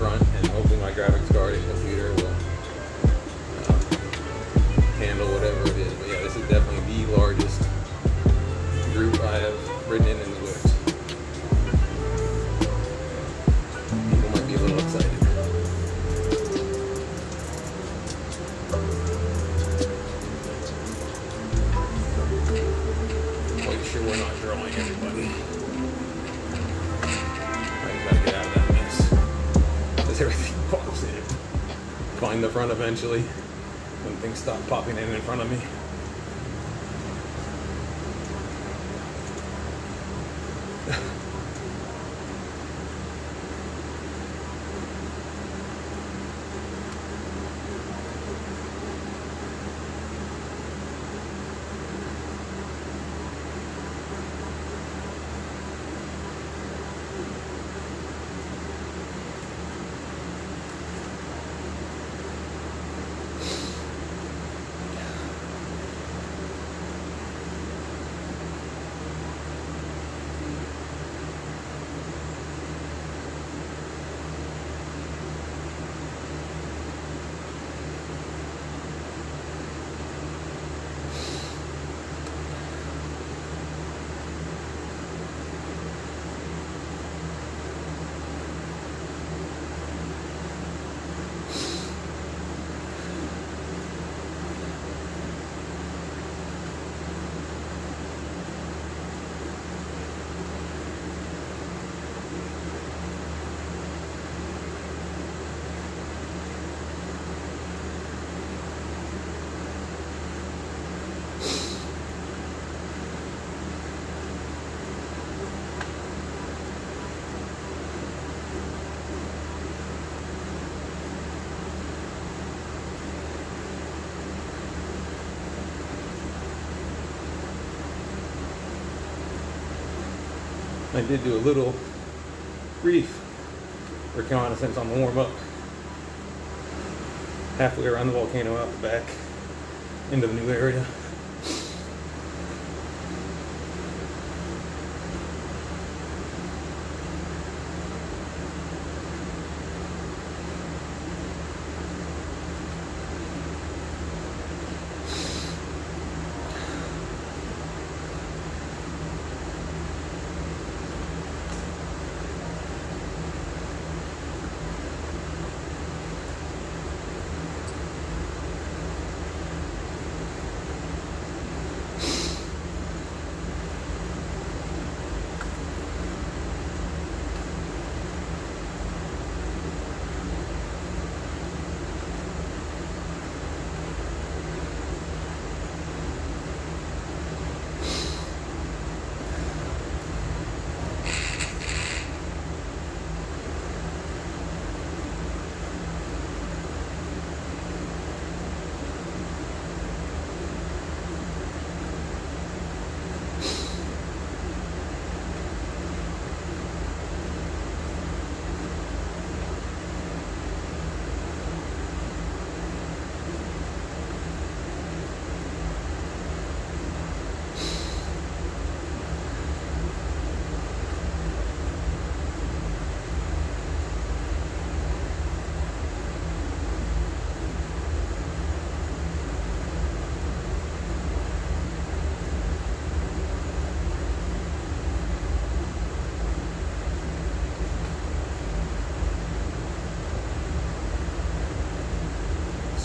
front, and hopefully my graphics card eventually when things stop popping in in front of me. I did do a little brief reconnaissance on the warm up. Halfway around the volcano out the back into the new area.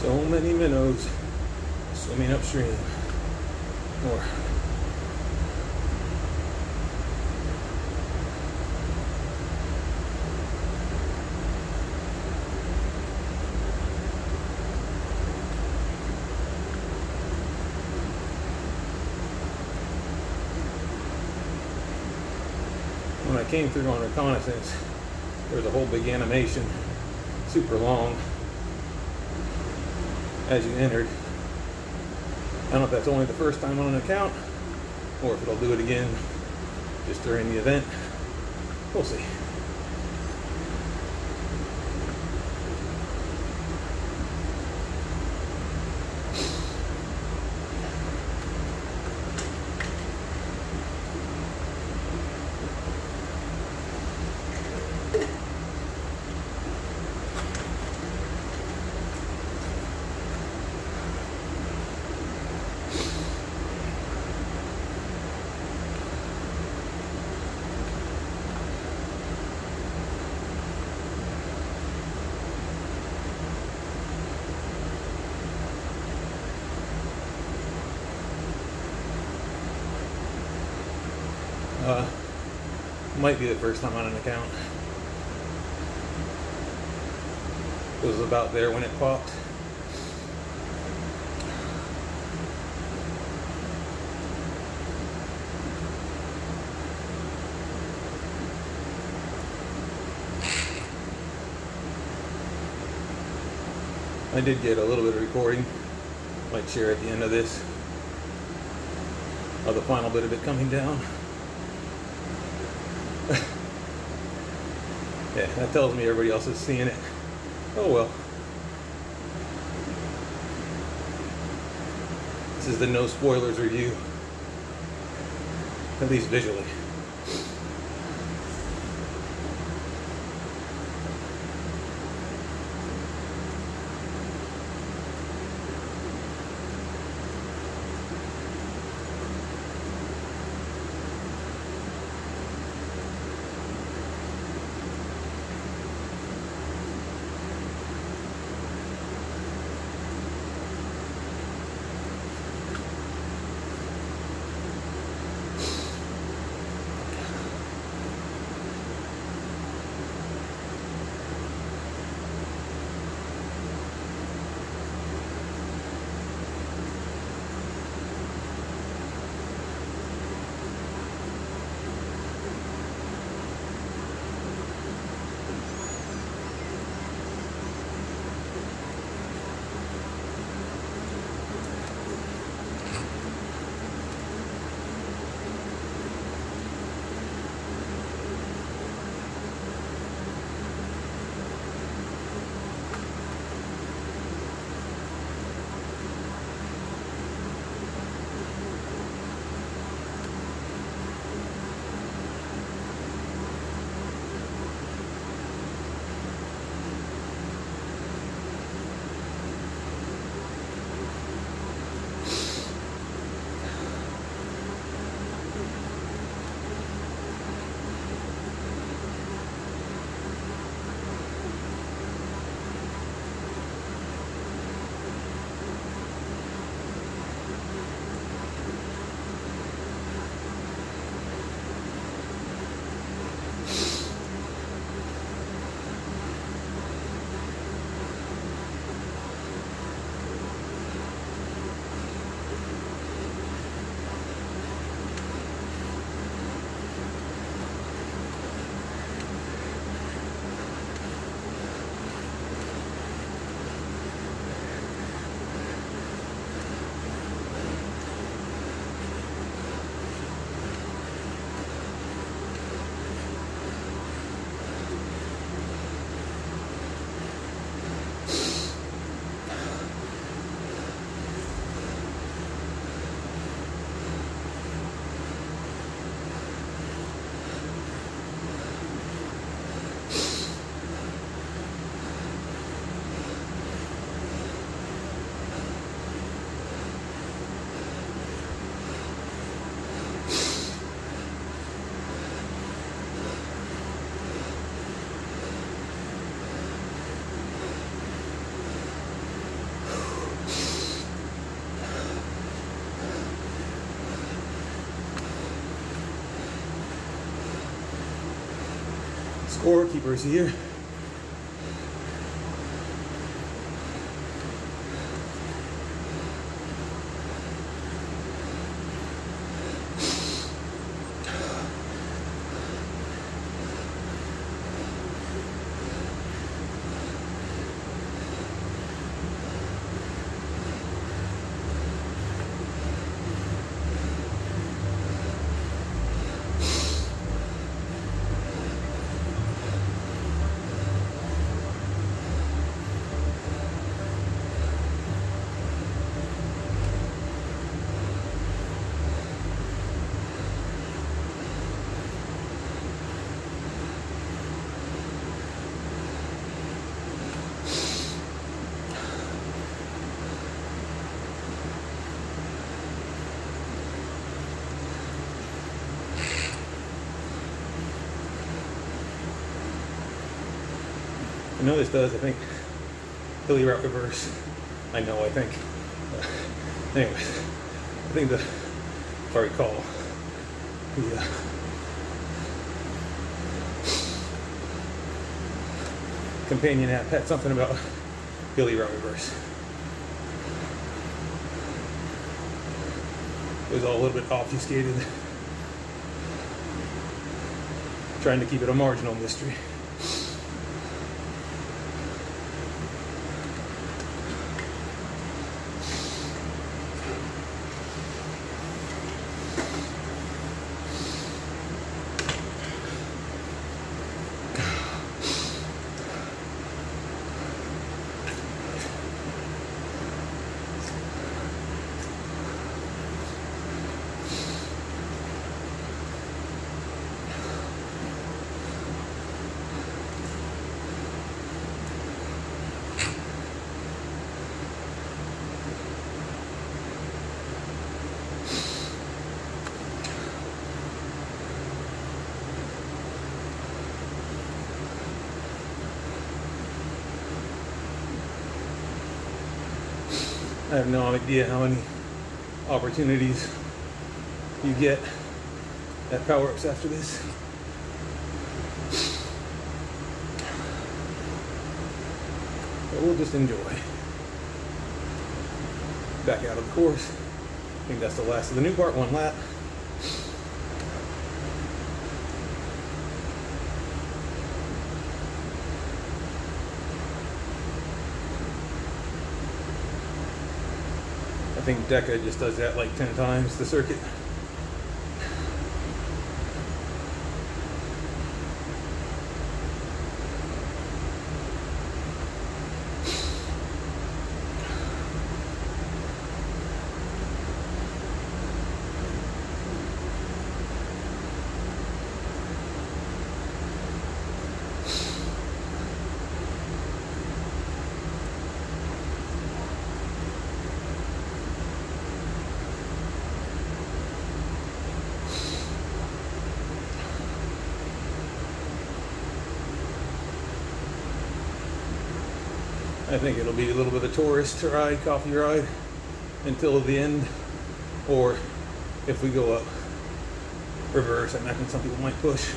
So many minnows swimming upstream. Or when I came through on reconnaissance, there was a whole big animation, super long, as you entered. I don't know if that's only the first time on an account, or if it'll do it again just during the event. We'll see. Uh, might be the first time on an account. It was about there when it popped. I did get a little bit of recording. Might share at the end of this. Of the final bit of it coming down. Yeah, that tells me everybody else is seeing it. Oh well. This is the no spoilers review. At least visually. Scorekeepers here. I know this does, I think, Hilly Route Reverse. I know, I think. Uh, anyways, I think the, if I recall, the, uh, companion app had something about Hilly Route Reverse. It was all a little bit obfuscated. Trying to keep it a marginal mystery. I have no idea how many opportunities you get at power ups after this. But we'll just enjoy. Back out of the course. I think that's the last of the new part, one lap. Think Deca just does that like 10 times the circuit. I think it'll be a little bit of a tourist ride, coffee ride until the end. Or if we go up reverse, I imagine some people might push.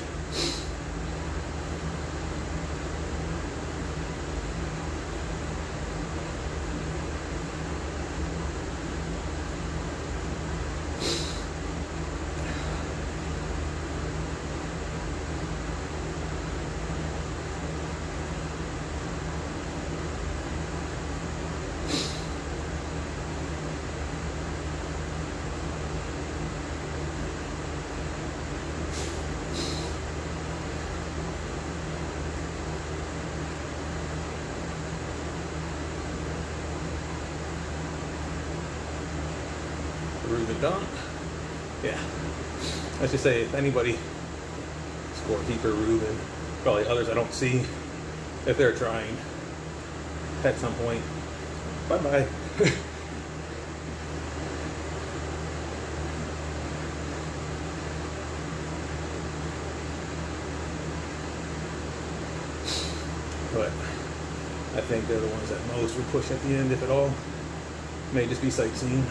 Ruben Don. Yeah. Say if anybody, scorekeeper Ruben, probably others I don't see, if they're trying at some point, bye bye. but I think they're the ones that most would push at the end, if at all. May just be sightseeing.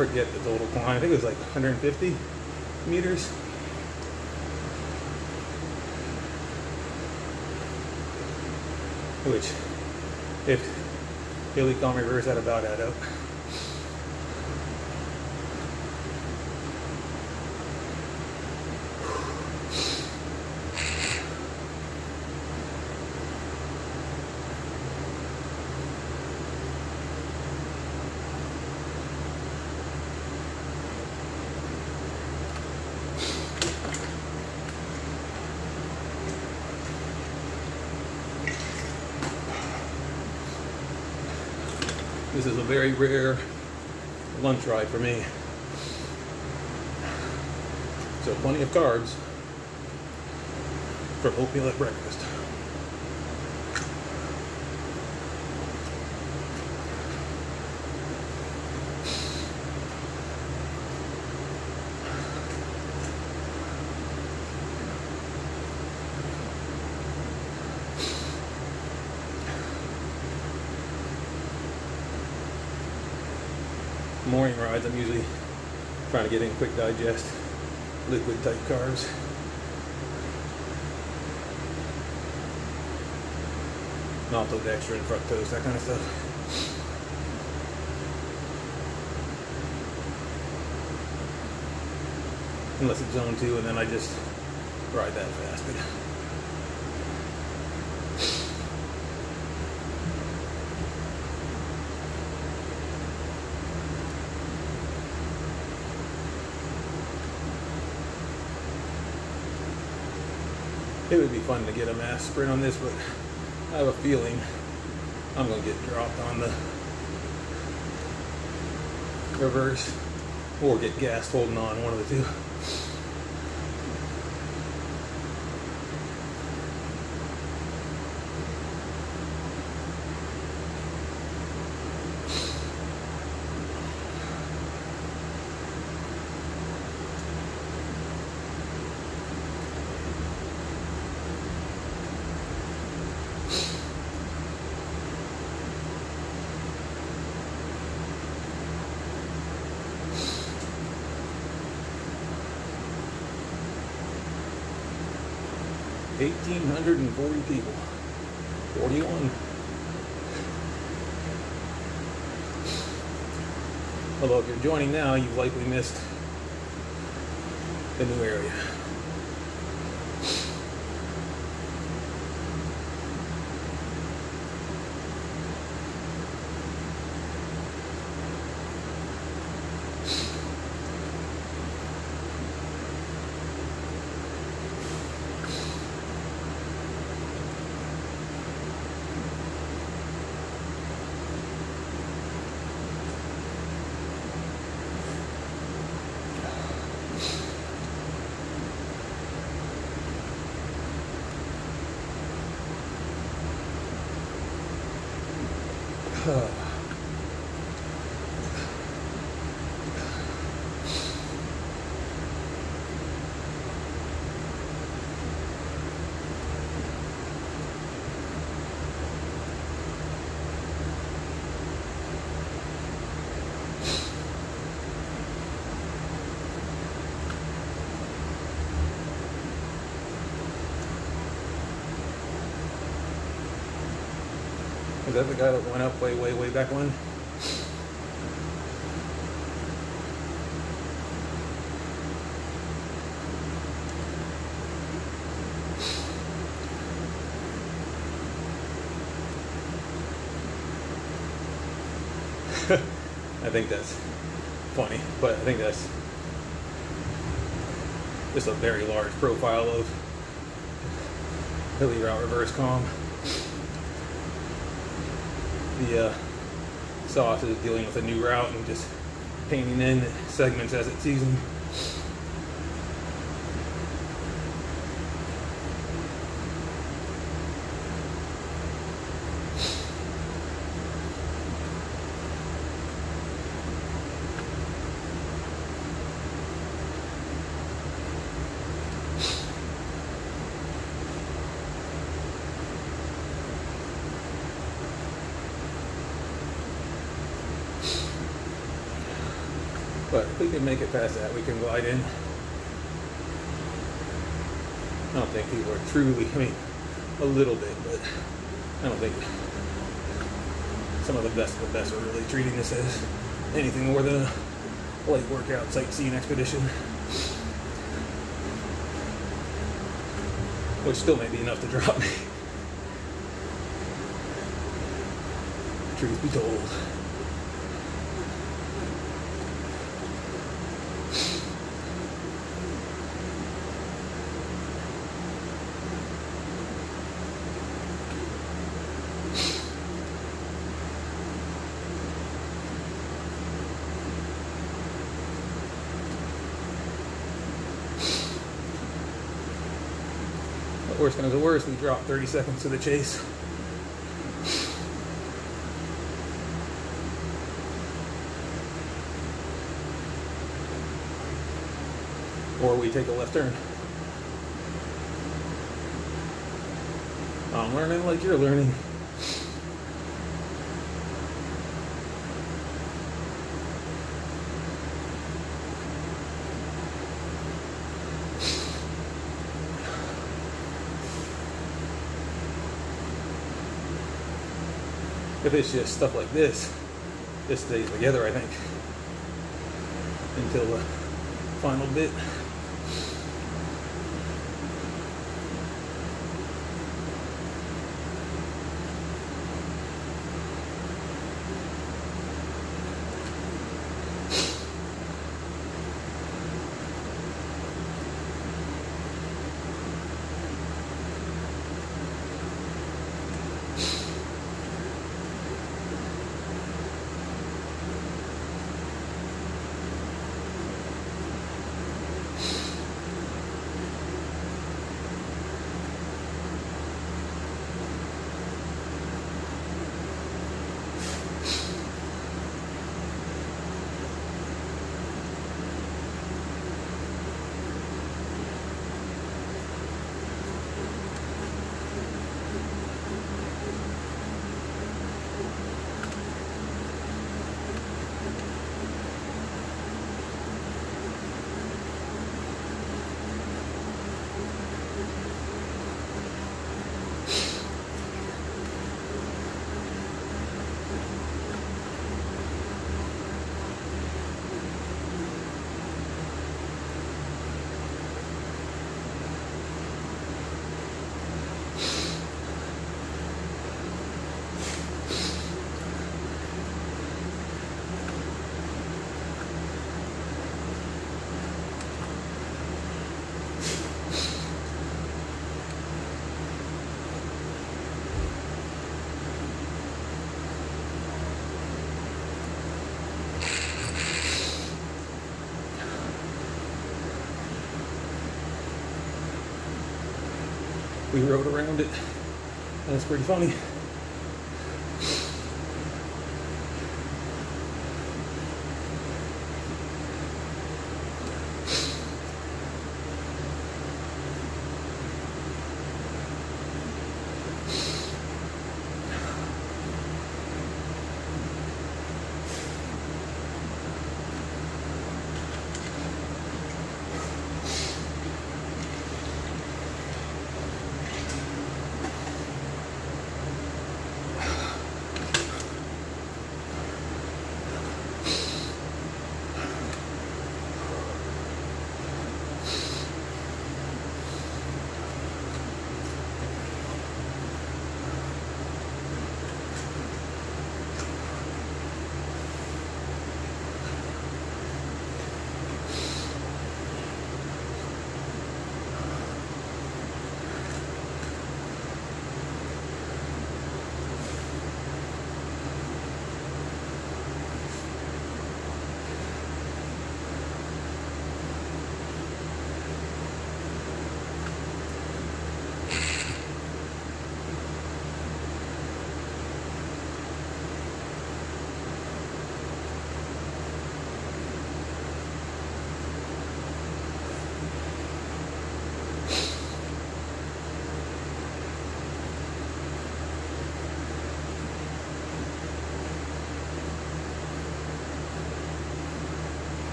Forget the total climb. I think it was like 150 meters. Which, if Hilly KOM Reverse had about add up. This is a very rare lunch ride for me. So plenty of carbs for oatmeal at breakfast. I'm usually trying to get in quick digest, liquid type carbs. Maltodextrin, fructose, that kind of stuff. Unless it's zone two, and then I just ride that fasted. would be fun to get a mass sprint on this, but I have a feeling I'm going to get dropped on the reverse or get gassed holding on, one of the two. Eighteen hundred and forty people. Forty-one. Although if you're joining now, you've likely missed the new area. は。Is that the guy that went up way, way, way back when? I think that's funny, but I think that's just a very large profile of hilly route reverse KOM. The uh, sauce is dealing with a new route and just painting in segments as it sees make it past that, we can glide in. I don't think people are truly, I mean, a little bit, but I don't think some of the best of the best are really treating this as anything more than a light workout sightseeing expedition. Which still may be enough to drop me. Truth be told. Worst comes to worst, we drop 30 seconds to the chase. Or we take a left turn. I'm learning like you're learning. If it's just stuff like this, this stays together, I think, until the final bit. We rode around it. That's pretty funny.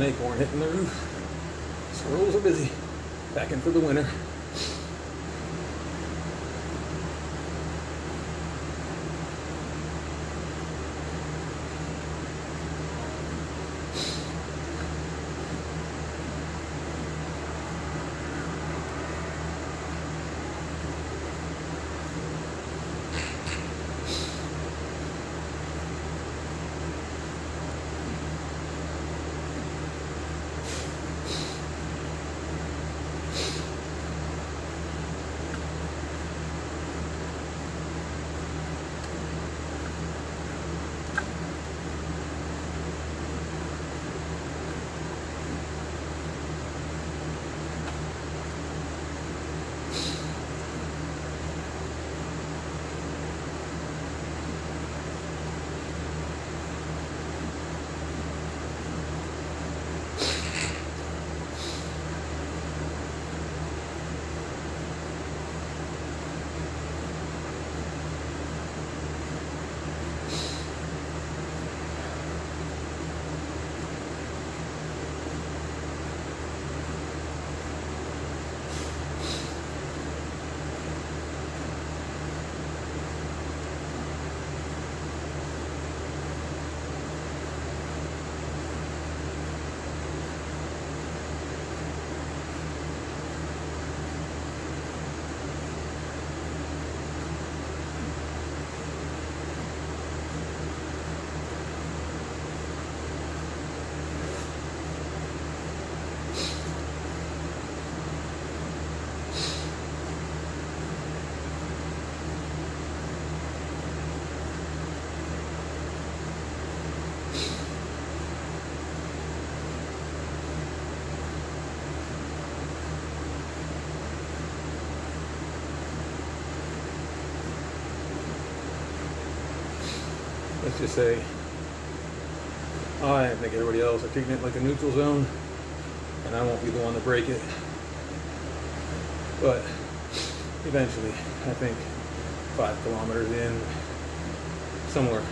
An acorn hitting the roof. Squirrels are busy, packing for the winter. Just say I think everybody else are treating it like a neutral zone and I won't be the one to break it. But eventually, I think five kilometers in, somewhere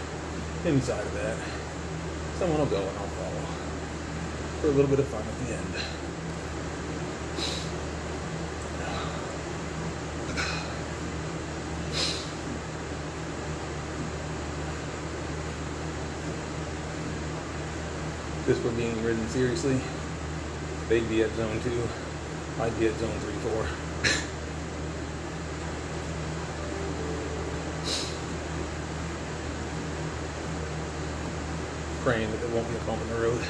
inside of that, someone will go and I'll follow for a little bit of fun at the end. This were being ridden seriously, they'd be at zone two. I'd be at zone three, four. Praying that there won't be a bump in the road.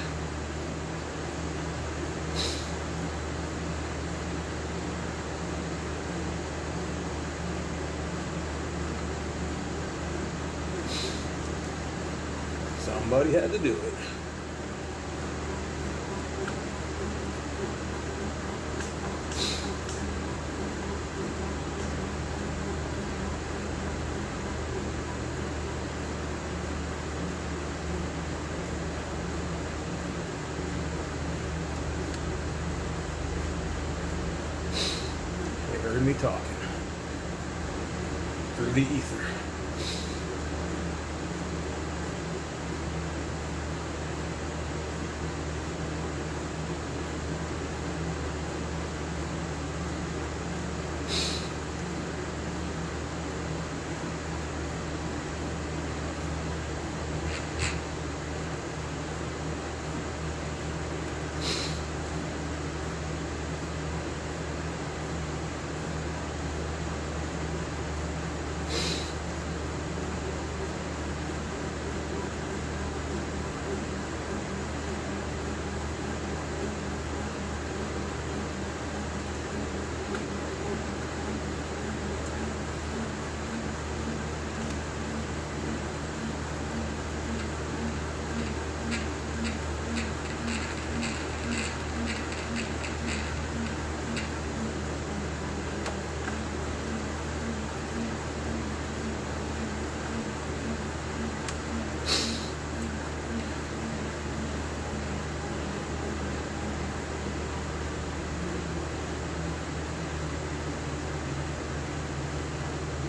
Somebody had to do it.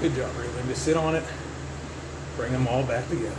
Good job, Raylan. Just sit on it, bring them all back together.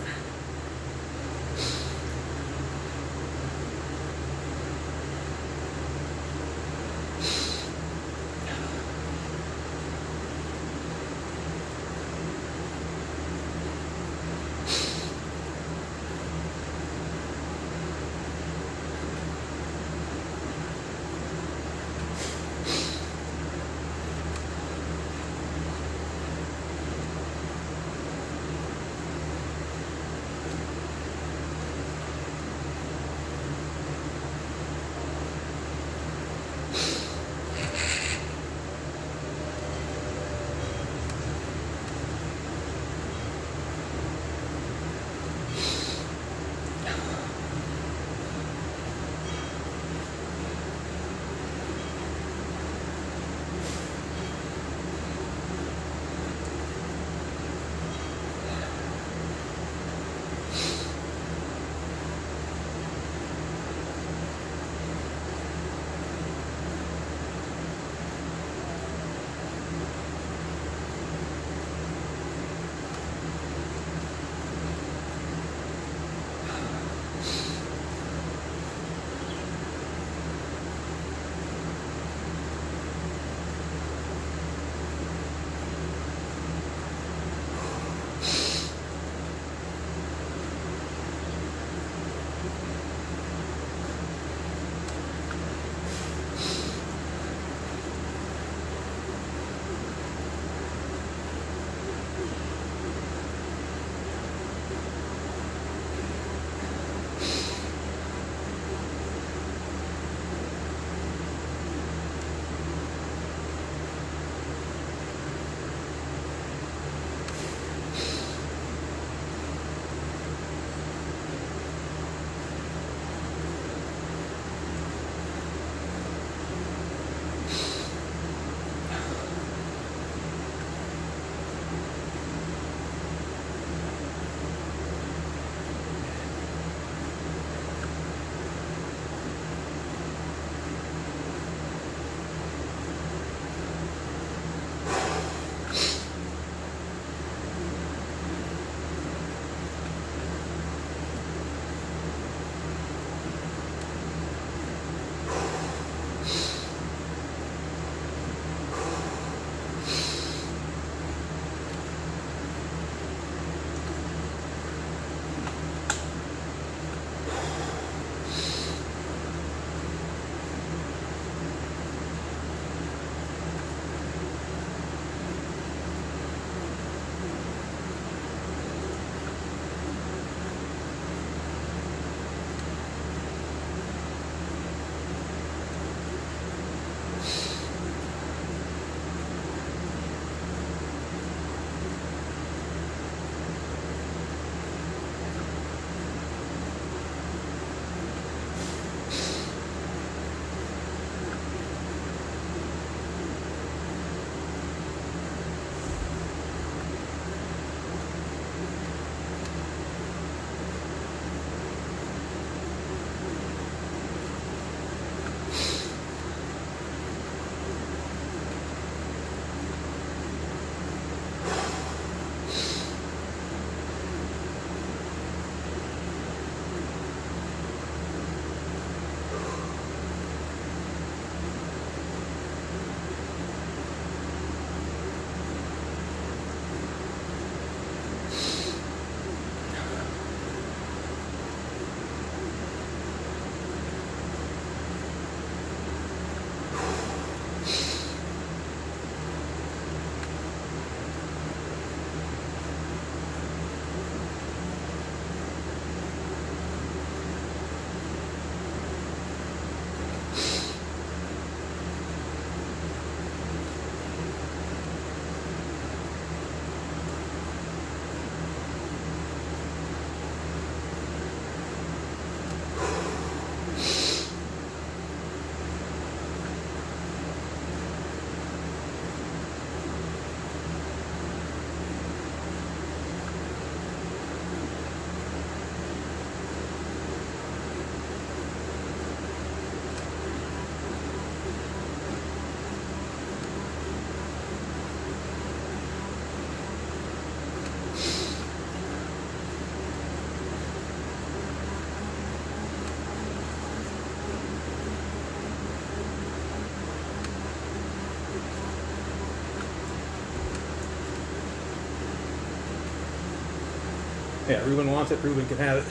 Yeah, Ruben wants it. Ruben can have it.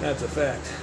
That's a fact.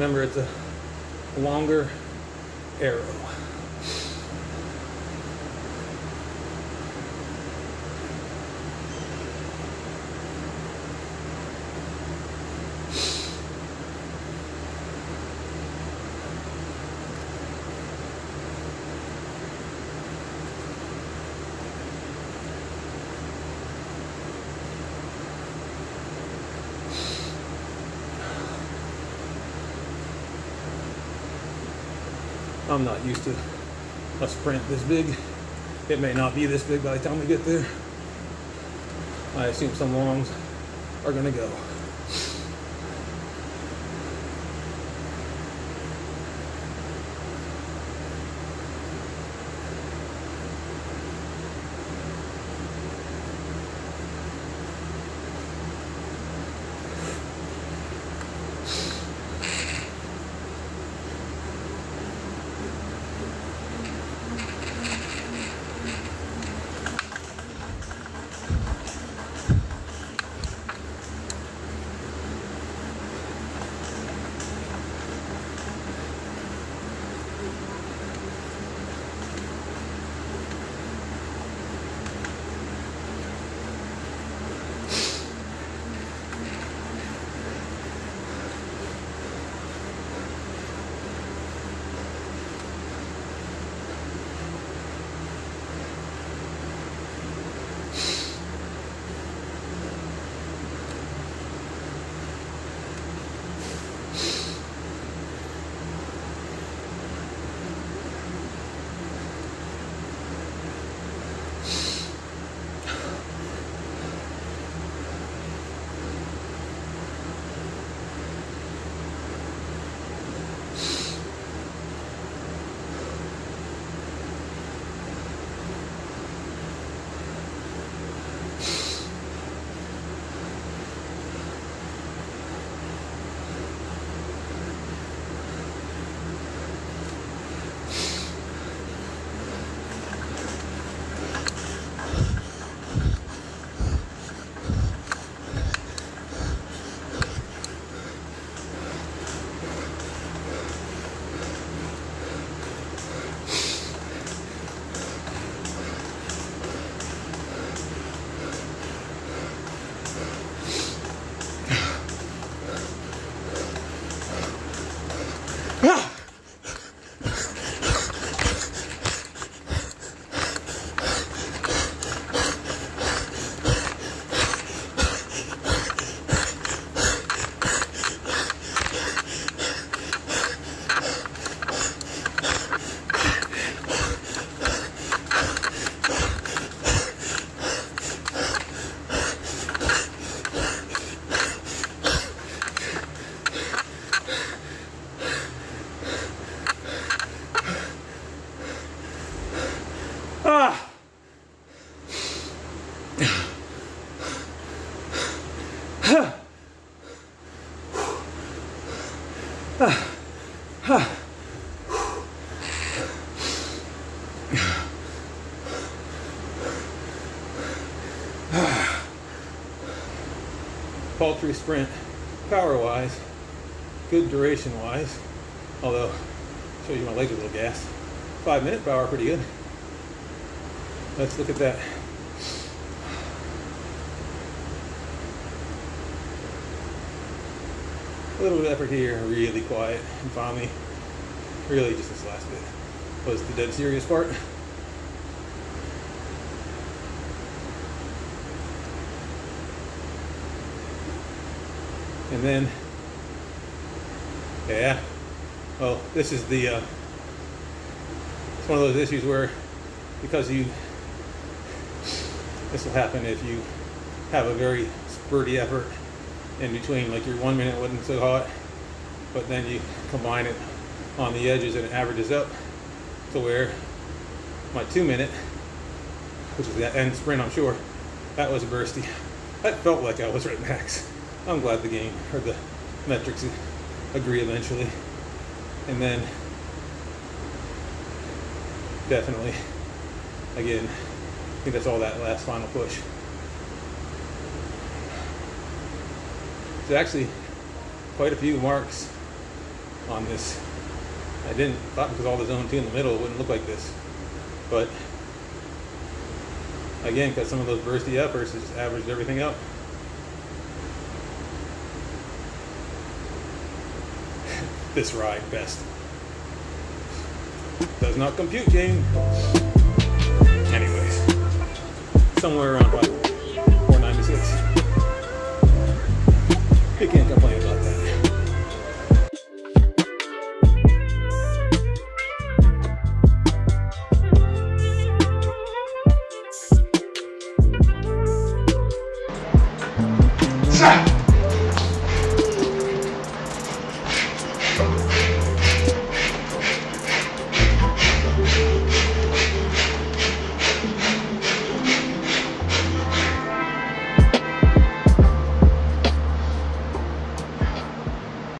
Remember, it's a longer arrow. I'm not used to a sprint this big. It may not be this big by the time we get there. I assume some longs are gonna go. Paltry sprint, power wise, good duration wise. Although, show you my legs a little gas. Five minute power, pretty good. Let's look at that. A little bit of effort here, really quiet, and finally really just this last bit was the dead serious part. And then, yeah, well, this is the, uh, it's one of those issues where because you, this will happen if you have a very spurty effort in between, like your one minute wasn't so hot, but then you combine it on the edges and it averages up to where my two minute, which is the end sprint, I'm sure, that was bursty. That felt like I was right max. I'm glad the game or the metrics agree eventually. And then definitely, again, I think that's all that last final push. There's actually quite a few marks on this. I didn't thought because all the zone two in the middle it wouldn't look like this, but again, because some of those bursty efforts just averaged everything up. this ride best. Does not compute, game. Anyways, somewhere around 496. You can't complain.